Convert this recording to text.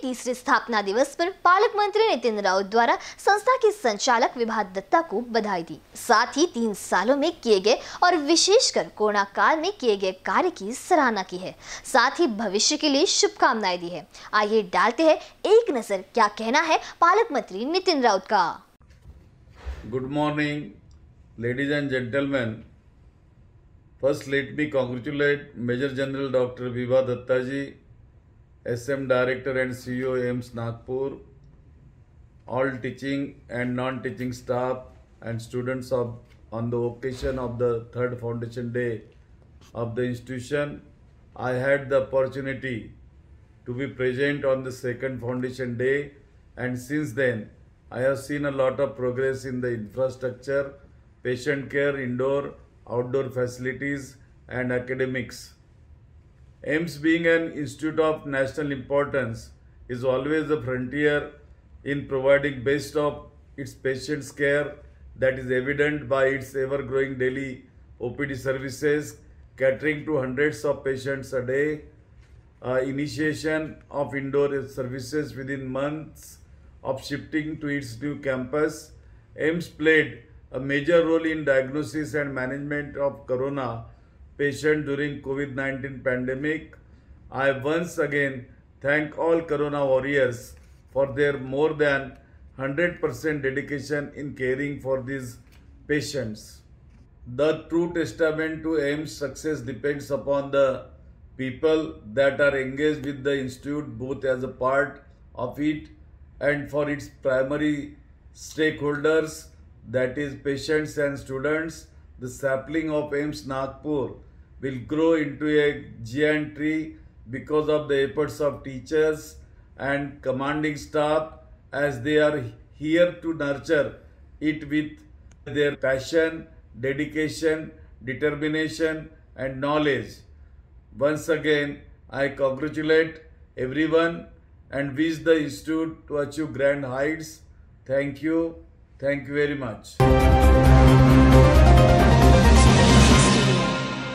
तीसरे स्थापना दिवस पर पालक मंत्री नितिन राउत द्वारा संस्था के संचालक विभाग दत्ता को बधाई दी। साथ ही तीन सालों में किए गए और विशेषकर कोरोना काल में किए गए कार्य की सराहना की है। साथ ही भविष्य के लिए शुभकामनाएँ दी है। आइए डालते हैं एक नज़र क्या कहना है पालक मंत्री नितिन राउत का? Good morning, ladies and gentlemen. Let let congratulate major general doctor Vibha Datta Dattaji, SM Director and CEO AIIMS Nagpur, all teaching and non-teaching staff and students of on the occasion of the third foundation day of the institution. I had the opportunity to be present on the second foundation day and since then I have seen a lot of progress in the infrastructure, patient care, indoor, outdoor facilities and academics. AIIMS being an institute of national importance is always the frontier in providing best of its patients care that is evident by its ever growing daily OPD services catering to hundreds of patients a day. Uh, initiation of indoor services within months of shifting to its new campus, AIIMS played a major role in diagnosis and management of corona patient during COVID-19 pandemic. I once again thank all corona warriors for their more than 100% dedication in caring for these patients. The true testament to AIIMS success depends upon the people that are engaged with the institute both as a part of it and for its primary stakeholders that is patients and students the sapling of AIIMS Nagpur will grow into a giant tree because of the efforts of teachers and commanding staff as they are here to nurture it with their passion, dedication, determination and knowledge. Once again, I congratulate everyone and wish the institute to achieve grand heights. Thank you. Thank you very much.